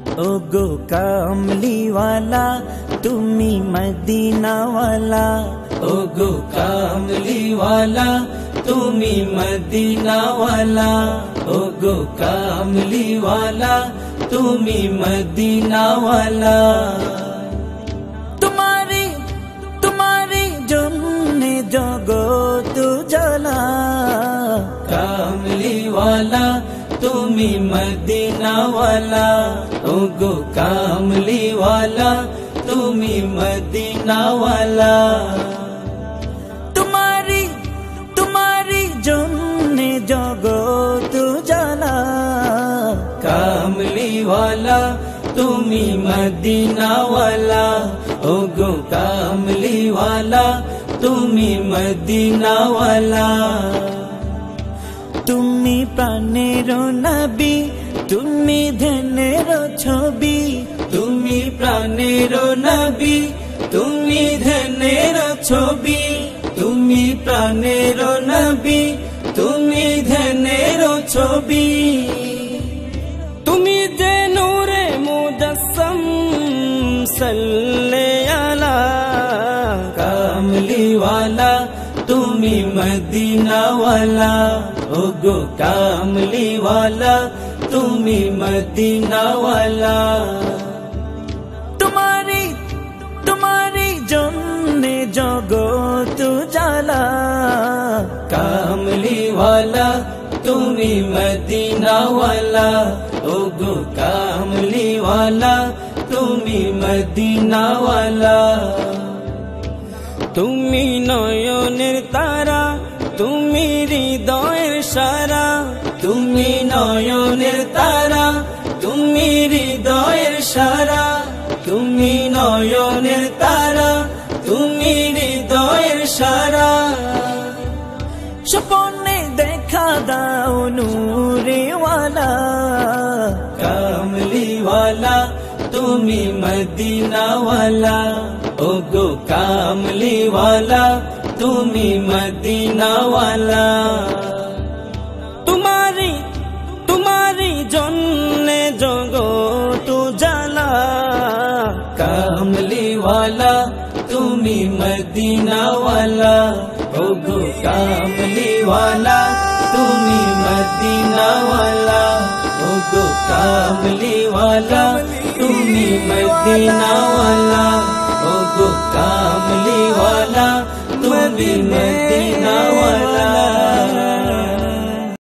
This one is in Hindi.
ओगो कामली वाला तुम्ही मदीना वाला ओगो कामली वाला तुम्ही मदीना वाला ओगो कामली वाला तुम्ही मदीना वाला तुम्हारी तुम्हारी जमने जगो तू जला। कामली वाला तुम्ही मदीना वाला ओगो कामली वाला तुम्ही मदीना वाला तुम्हारी तुम्हारी जमने जगो तू जाना। कामली वाला तुम्ही मदीना वाला ओगो कामली वाला तुम्ही मदीना वाला তুমি প্রাণের নবী, তুমি ধনের ছবি। তুমি প্রাণের নবী, তুমি ধনের ছবি। তুমি প্রাণের নবী, তুমি ধনের ছবি। তুমি যে নূরে মুজসম সল্লে আলা কামলি मी मदीना वाला ओगो कामली वाला तुम्ही मदीना वाला तुम्हारी तुम्हारी जमने जगो तू जाला। कामली वाला तुम्हें मदीना वाला ओगो कामली वाला तुम्हें मदीना वाला তুমি নয়নের তারা, তুমি হৃদয়ের সারা। তুমি নয়নের তারা, তুমি হৃদয়ের সারা। তুমি নয়নের তারা, তুমি হৃদয়ের সারা। স্বপনে দেখা দাও নূরেওয়ালা, কামলিওয়ালা। तुमी मदीना वाला ओ गो कामली वाला तुमी मदीना वाला तुम्हारी तुम्हारी जन्ने जगो तू जाला कामली वाला तुमी मदीना वाला ओ गो कामली वाला तुमी मदीना वाला ओ गो कामली वाला मदीना वाला ओ कामली वाला तू भी मदीना